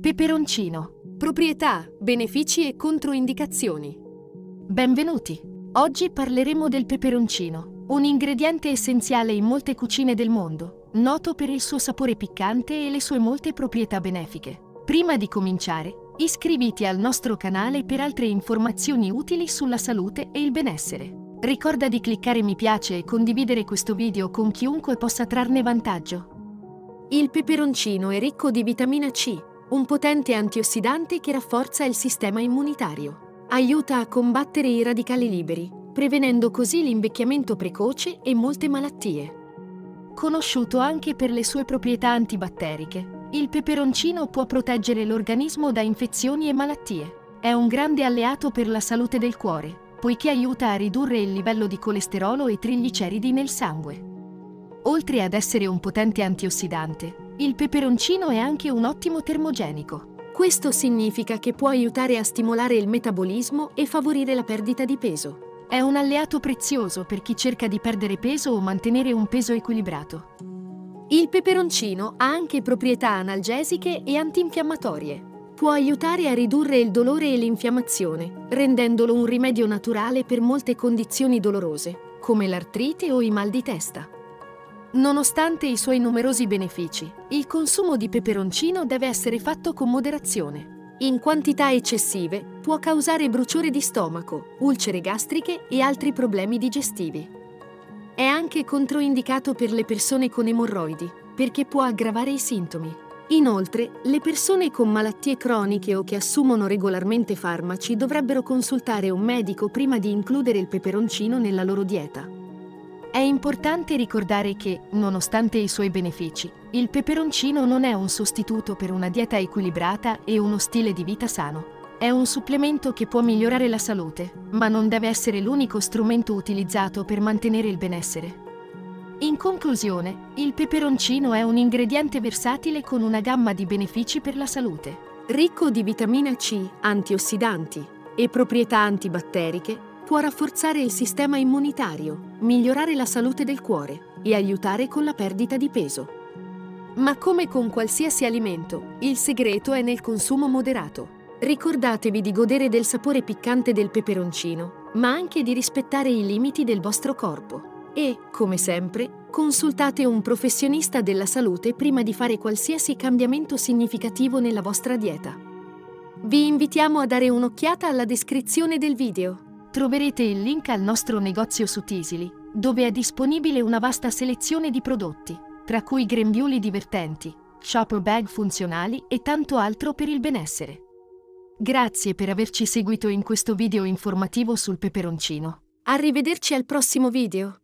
Peperoncino. Proprietà, benefici e controindicazioni. Benvenuti. Oggi parleremo del peperoncino, un ingrediente essenziale in molte cucine del mondo, noto per il suo sapore piccante e le sue molte proprietà benefiche. Prima di cominciare, iscriviti al nostro canale per altre informazioni utili sulla salute e il benessere. Ricorda di cliccare mi piace e condividere questo video con chiunque possa trarne vantaggio. Il peperoncino è ricco di vitamina C, un potente antiossidante che rafforza il sistema immunitario. Aiuta a combattere i radicali liberi, prevenendo così l'invecchiamento precoce e molte malattie. Conosciuto anche per le sue proprietà antibatteriche, il peperoncino può proteggere l'organismo da infezioni e malattie. È un grande alleato per la salute del cuore, poiché aiuta a ridurre il livello di colesterolo e trigliceridi nel sangue. Oltre ad essere un potente antiossidante, il peperoncino è anche un ottimo termogenico. Questo significa che può aiutare a stimolare il metabolismo e favorire la perdita di peso. È un alleato prezioso per chi cerca di perdere peso o mantenere un peso equilibrato. Il peperoncino ha anche proprietà analgesiche e antinfiammatorie può aiutare a ridurre il dolore e l'infiammazione, rendendolo un rimedio naturale per molte condizioni dolorose, come l'artrite o i mal di testa. Nonostante i suoi numerosi benefici, il consumo di peperoncino deve essere fatto con moderazione. In quantità eccessive può causare bruciore di stomaco, ulcere gastriche e altri problemi digestivi. È anche controindicato per le persone con emorroidi, perché può aggravare i sintomi. Inoltre, le persone con malattie croniche o che assumono regolarmente farmaci dovrebbero consultare un medico prima di includere il peperoncino nella loro dieta. È importante ricordare che, nonostante i suoi benefici, il peperoncino non è un sostituto per una dieta equilibrata e uno stile di vita sano. È un supplemento che può migliorare la salute, ma non deve essere l'unico strumento utilizzato per mantenere il benessere. In conclusione, il peperoncino è un ingrediente versatile con una gamma di benefici per la salute. Ricco di vitamina C, antiossidanti e proprietà antibatteriche, può rafforzare il sistema immunitario, migliorare la salute del cuore e aiutare con la perdita di peso. Ma come con qualsiasi alimento, il segreto è nel consumo moderato. Ricordatevi di godere del sapore piccante del peperoncino, ma anche di rispettare i limiti del vostro corpo. E, come sempre, consultate un professionista della salute prima di fare qualsiasi cambiamento significativo nella vostra dieta. Vi invitiamo a dare un'occhiata alla descrizione del video. Troverete il link al nostro negozio su Tisili, dove è disponibile una vasta selezione di prodotti, tra cui grembiuli divertenti, shopper bag funzionali e tanto altro per il benessere. Grazie per averci seguito in questo video informativo sul peperoncino. Arrivederci al prossimo video!